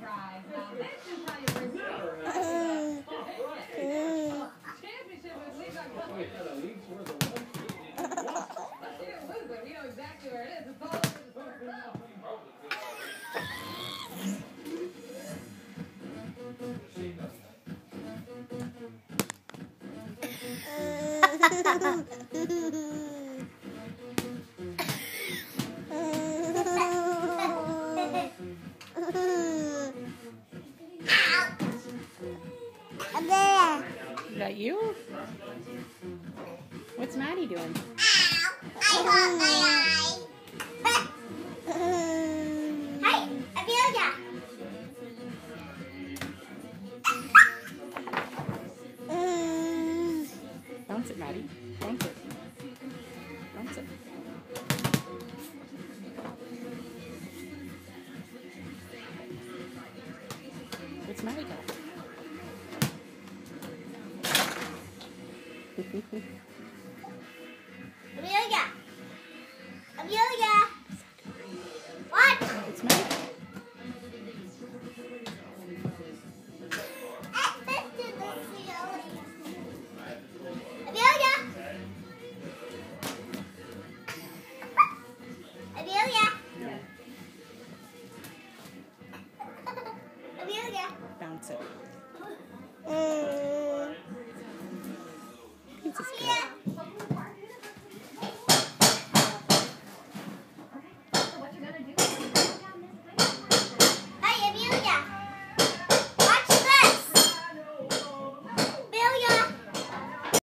prize. Now, this that you? What's Maddie doing? I got my eye. Hey, Amelia. Bounce it, Maddie. Bounce it. Bounce it. What's Maddie got? Amelia! Amelia! What? It's me. Amelia! Amelia! Amelia! Bounce it. Mm.